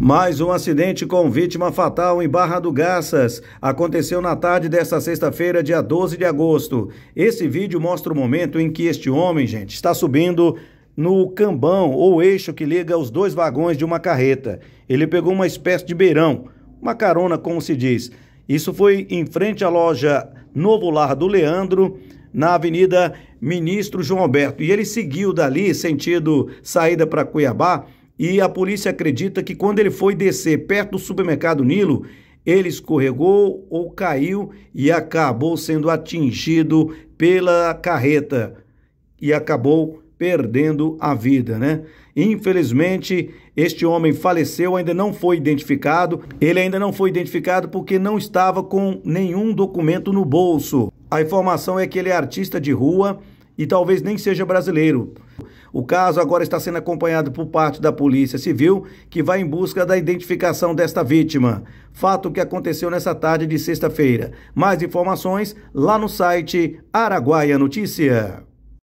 Mais um acidente com vítima fatal em Barra do Garças. Aconteceu na tarde desta sexta-feira, dia 12 de agosto. Esse vídeo mostra o momento em que este homem, gente, está subindo no cambão ou eixo que liga os dois vagões de uma carreta. Ele pegou uma espécie de beirão, uma carona, como se diz. Isso foi em frente à loja Novo Lar do Leandro, na Avenida Ministro João Alberto. E ele seguiu dali, sentido saída para Cuiabá e a polícia acredita que quando ele foi descer perto do supermercado Nilo, ele escorregou ou caiu e acabou sendo atingido pela carreta e acabou perdendo a vida, né? Infelizmente, este homem faleceu, ainda não foi identificado. Ele ainda não foi identificado porque não estava com nenhum documento no bolso. A informação é que ele é artista de rua e talvez nem seja brasileiro. O caso agora está sendo acompanhado por parte da Polícia Civil, que vai em busca da identificação desta vítima. Fato que aconteceu nessa tarde de sexta-feira. Mais informações lá no site Araguaia Notícia.